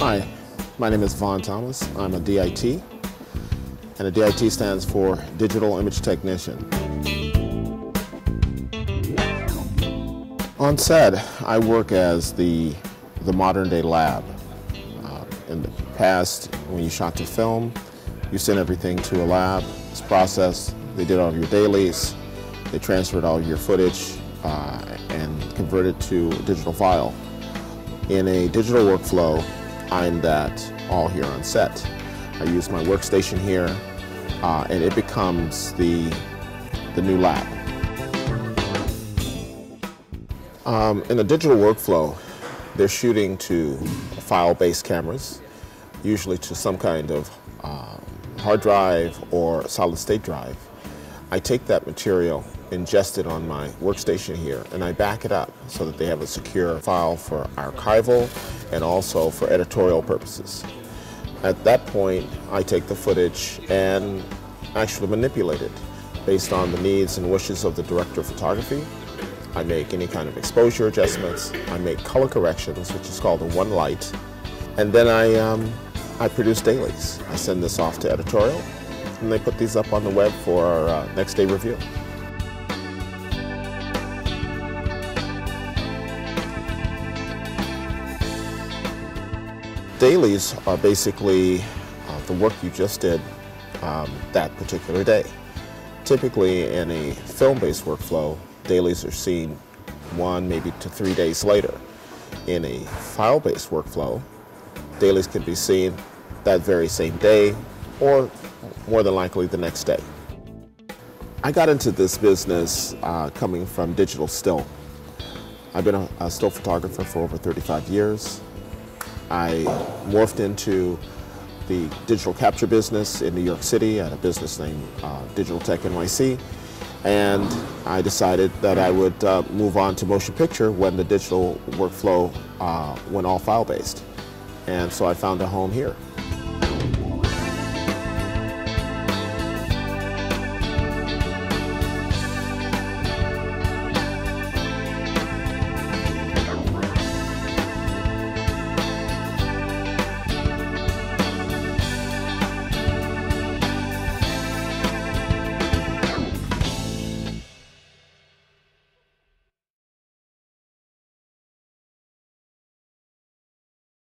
Hi, my name is Von Thomas. I'm a DIT, and a DIT stands for Digital Image Technician. On set, I work as the, the modern day lab. Uh, in the past, when you shot to film, you sent everything to a lab, it's processed, they did all of your dailies, they transferred all of your footage uh, and converted to a digital file. In a digital workflow, I'm that all here on set. I use my workstation here, uh, and it becomes the, the new lab. Um, in a digital workflow, they're shooting to file-based cameras, usually to some kind of uh, hard drive or solid-state drive. I take that material, ingest it on my workstation here, and I back it up so that they have a secure file for archival and also for editorial purposes. At that point, I take the footage and actually manipulate it based on the needs and wishes of the director of photography. I make any kind of exposure adjustments. I make color corrections, which is called a one light. And then I, um, I produce dailies. I send this off to editorial, and they put these up on the web for our uh, next day review. Dailies are basically uh, the work you just did um, that particular day. Typically in a film-based workflow, dailies are seen one, maybe to three days later. In a file-based workflow, dailies can be seen that very same day or more than likely the next day. I got into this business uh, coming from digital still. I've been a, a still photographer for over 35 years. I morphed into the digital capture business in New York City at a business named uh, Digital Tech NYC. And I decided that I would uh, move on to motion picture when the digital workflow uh, went all file based. And so I found a home here.